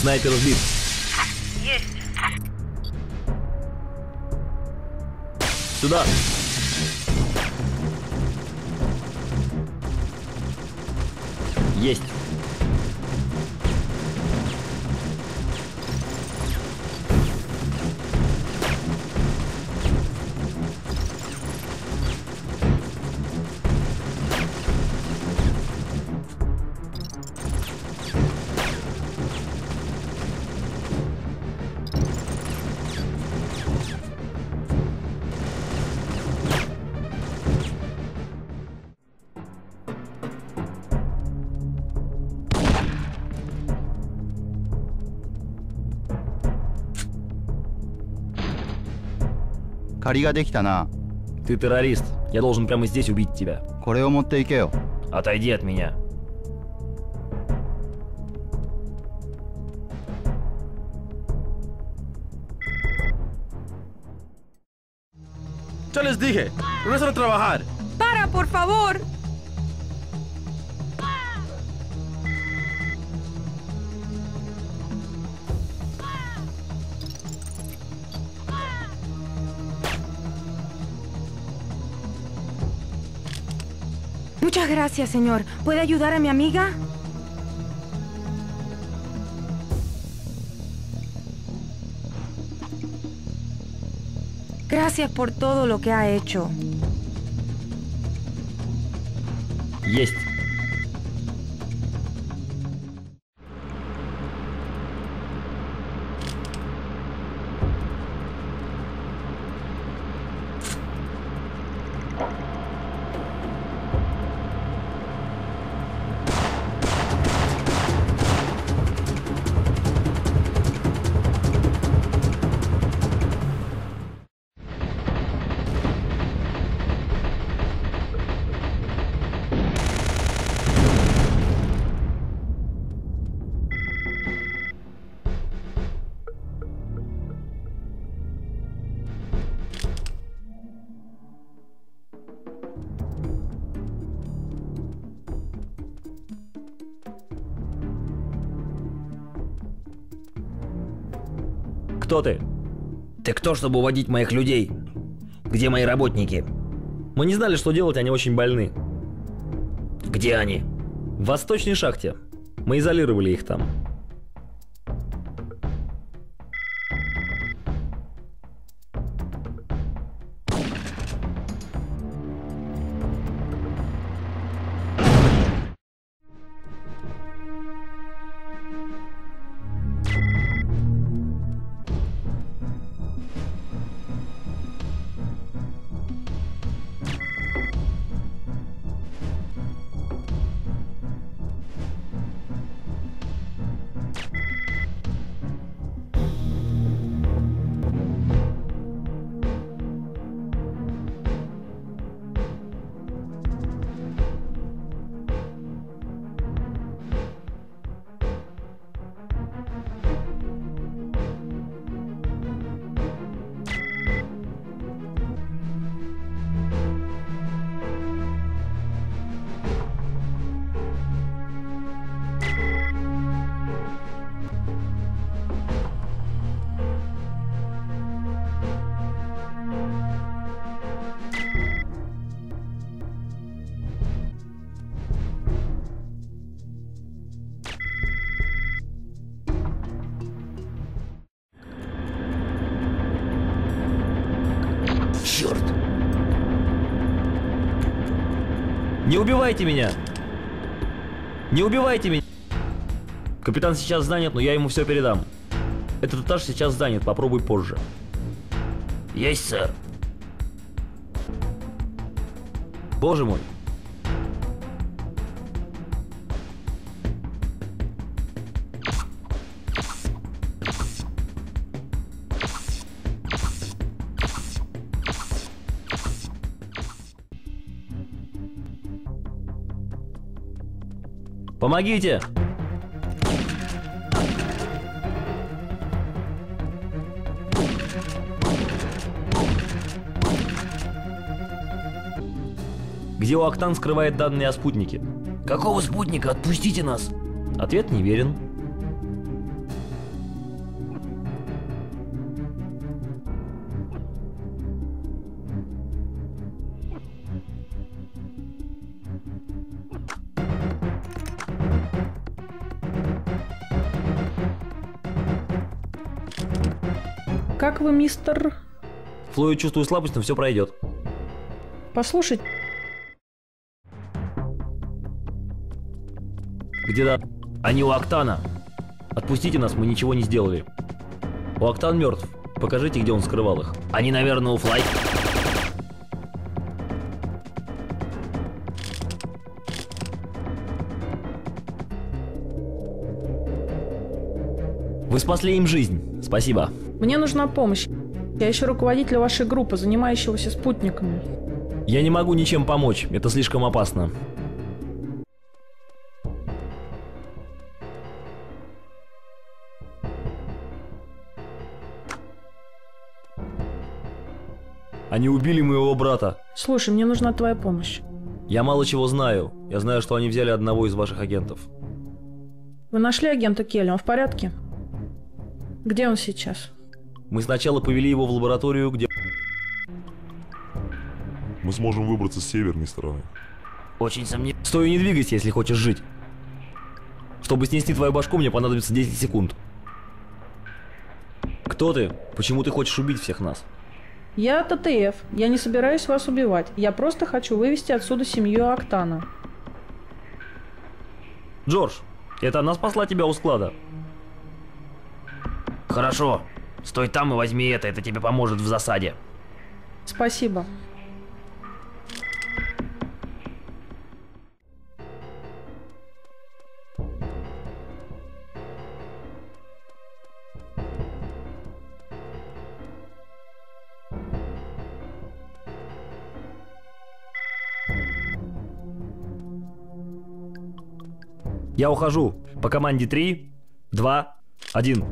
Снайпер сбит. Есть. Сюда. Есть. Ты террорист. Я должен прямо здесь убить тебя. これを持っていけよ Отойди от меня. Ya les dije, regresan a trabajar. Para, por favor. Muchas gracias, señor. ¿Puede ayudar a mi amiga? Gracias por todo lo que ha hecho. Este. Кто ты? Ты кто, чтобы уводить моих людей? Где мои работники? Мы не знали, что делать, они очень больны. Где они? В восточной шахте. Мы изолировали их там. Черт! Не убивайте меня! Не убивайте меня! Капитан сейчас занят, но я ему все передам. Этот этаж сейчас занят, попробуй позже. Есть, сэр. Боже мой. Помогите! Где Уактан скрывает данные о спутнике? Какого спутника? Отпустите нас! Ответ не Как вы, мистер? Флою чувствую слабость, но все пройдет. Послушайте, Где да? Они у Октана. Отпустите нас, мы ничего не сделали. У Октан мертв. Покажите, где он скрывал их. Они, наверное, у Флай. Вы спасли им жизнь. Спасибо. Мне нужна помощь. Я ищу руководителя вашей группы, занимающегося спутниками. Я не могу ничем помочь. Это слишком опасно. Они убили моего брата. Слушай, мне нужна твоя помощь. Я мало чего знаю. Я знаю, что они взяли одного из ваших агентов. Вы нашли агента Келли, он в порядке? Где он сейчас? Мы сначала повели его в лабораторию, где... Мы сможем выбраться с северной стороны. Очень сомневаюсь. Стой и не двигайся, если хочешь жить. Чтобы снести твою башку, мне понадобится 10 секунд. Кто ты? Почему ты хочешь убить всех нас? Я ТТФ. Я не собираюсь вас убивать. Я просто хочу вывести отсюда семью Октана. Джордж, это она спасла тебя у склада. Хорошо. Стой там и возьми это, это тебе поможет в засаде. Спасибо. Я ухожу. По команде 3, 2, 1.